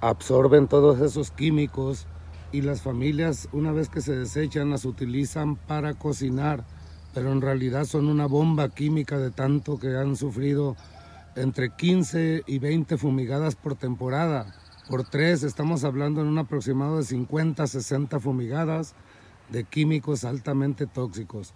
absorben todos esos químicos y las familias una vez que se desechan las utilizan para cocinar, pero en realidad son una bomba química de tanto que han sufrido entre 15 y 20 fumigadas por temporada. Por tres estamos hablando en un aproximado de 50, 60 fumigadas de químicos altamente tóxicos.